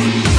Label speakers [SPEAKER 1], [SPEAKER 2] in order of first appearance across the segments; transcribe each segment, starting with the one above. [SPEAKER 1] Thank you.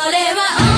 [SPEAKER 2] は